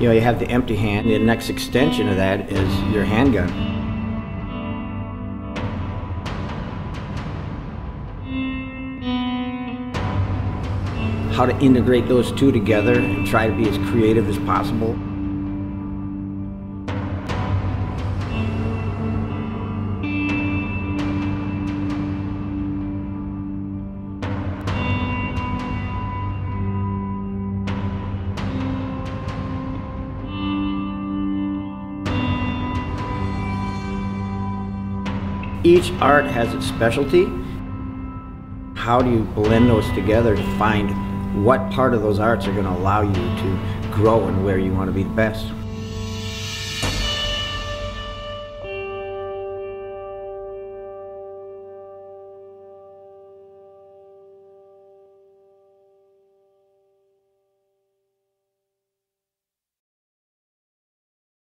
You know, you have the empty hand. The next extension of that is your handgun. How to integrate those two together and try to be as creative as possible. Each art has its specialty. How do you blend those together to find what part of those arts are going to allow you to grow and where you want to be the best?